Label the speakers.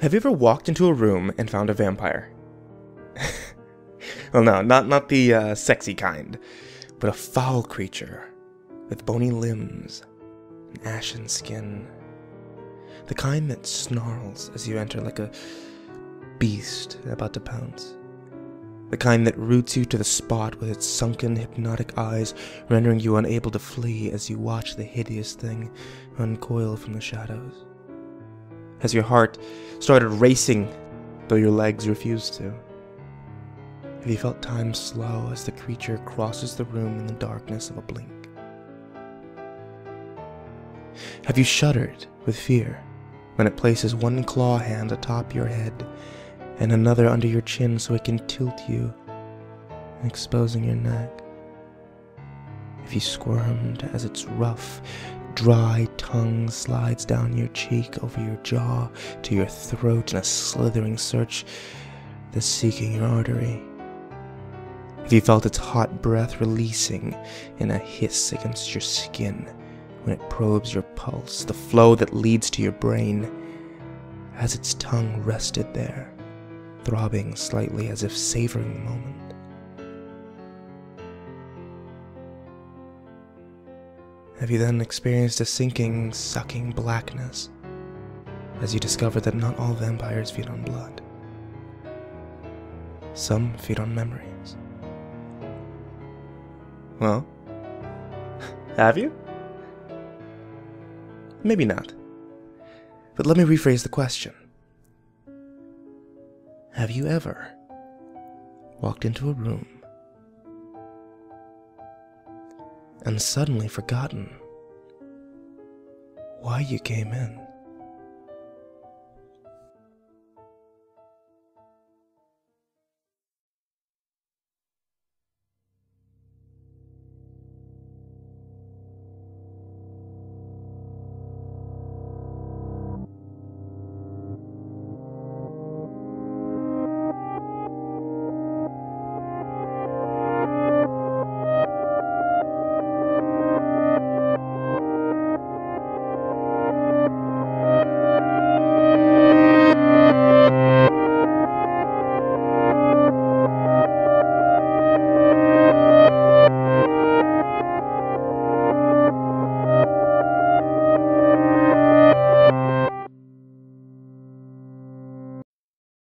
Speaker 1: Have you ever walked into a room and found a vampire? well, no, not not the uh, sexy kind, but a foul creature with bony limbs and ashen skin. The kind that snarls as you enter like a beast about to pounce. The kind that roots you to the spot with its sunken, hypnotic eyes, rendering you unable to flee as you watch the hideous thing uncoil from the shadows. Has your heart started racing, though your legs refused to? Have you felt time slow as the creature crosses the room in the darkness of a blink? Have you shuddered with fear when it places one claw hand atop your head and another under your chin so it can tilt you, exposing your neck. Have you squirmed as its rough, dry tongue slides down your cheek over your jaw to your throat in a slithering search that's seeking your artery. If you felt its hot breath releasing in a hiss against your skin when it probes your pulse, the flow that leads to your brain, as its tongue rested there throbbing slightly as if savoring the moment. Have you then experienced a sinking, sucking blackness as you discover that not all vampires feed on blood? Some feed on memories. Well, have you? Maybe not. But let me rephrase the question. Have you ever walked into a room and suddenly forgotten why you came in?